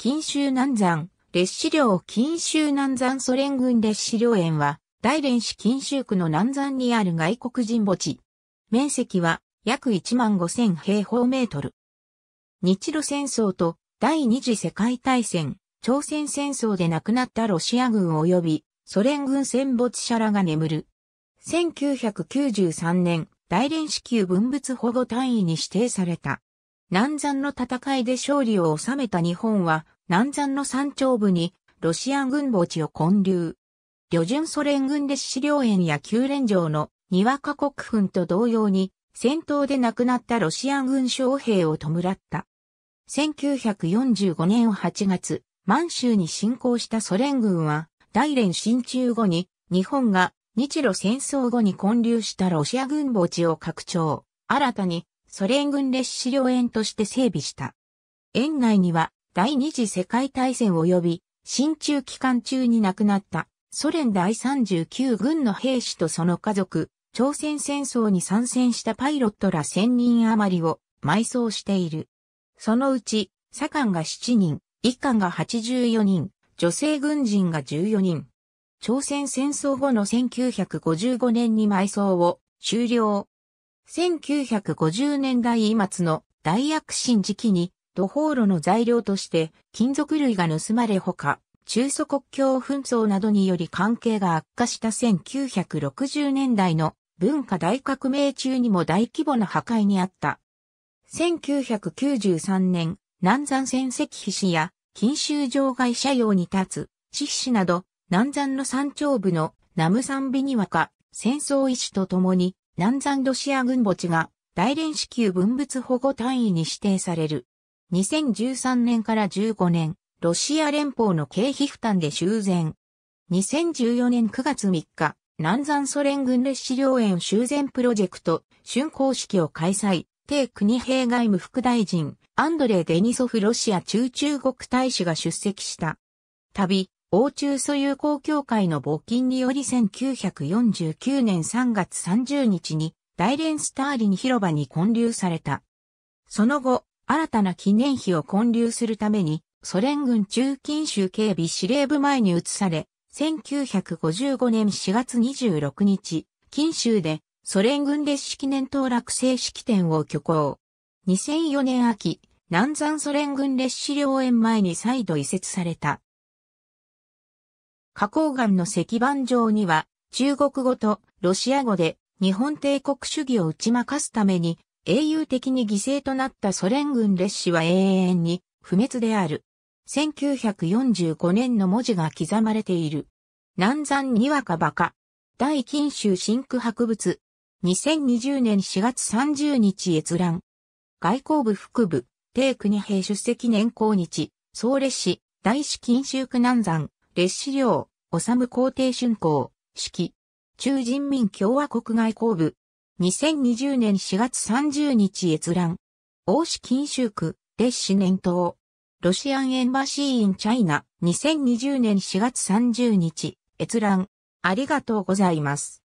近州南山、列資料近州南山ソ連軍列資料園は、大連市近州区の南山にある外国人墓地。面積は約1万5000平方メートル。日露戦争と第二次世界大戦、朝鮮戦争で亡くなったロシア軍及びソ連軍戦没者らが眠る。1993年、大連市級文物保護単位に指定された。南山の戦いで勝利を収めた日本は、南山の山頂部にロシア軍墓地を建立。旅順ソ連軍列資料園や旧連城のにわか国墳と同様に、戦闘で亡くなったロシア軍将兵を弔った。1945年8月、満州に侵攻したソ連軍は、大連進駐後に、日本が日露戦争後に建立したロシア軍墓地を拡張、新たにソ連軍列資料園として整備した。園内には第二次世界大戦及び新中期間中に亡くなったソ連第39軍の兵士とその家族、朝鮮戦争に参戦したパイロットら1000人余りを埋葬している。そのうち、左官が7人、一官が84人、女性軍人が14人。朝鮮戦争後の1955年に埋葬を終了。1950年代末の大躍進時期に土砲炉の材料として金属類が盗まれほか、中祖国境紛争などにより関係が悪化した1960年代の文化大革命中にも大規模な破壊にあった。1993年、南山戦石碑市や近州場外車用に立つ、地市など、南山の山頂部の南山美にわか、戦争石とともに南山ロシア軍墓地が大連市級文物保護単位に指定される。2013年から15年、ロシア連邦の経費負担で修繕。2014年9月3日、南山ソ連軍列資料園修繕プロジェクト竣工式を開催。帝国平外務副大臣、アンドレイ・デニソフロシア中中国大使が出席した。旅、欧中蘇友好協会の募金により1949年3月30日に大連スターリン広場に建立された。その後、新たな記念碑を建立するためにソ連軍中近州警備司令部前に移され、1955年4月26日、近州でソ連軍列式年頭落成式典を挙行。2004年秋、南山ソ連軍列資料園前に再度移設された。花崗岩の石板上には、中国語とロシア語で日本帝国主義を打ち負かすために、英雄的に犠牲となったソ連軍列士は永遠に不滅である。1945年の文字が刻まれている。南山にわかバカ。大金州真空博物。2020年4月30日閲覧。外交部副部、帝国兵出席年功日、総列士、大使金州区南山。列資料、おさむ皇帝春光、式、中人民共和国外交部、2020年4月30日閲覧、大使金州区、列市年頭、ロシアンエンバシーインチャイナ、2020年4月30日、閲覧、ありがとうございます。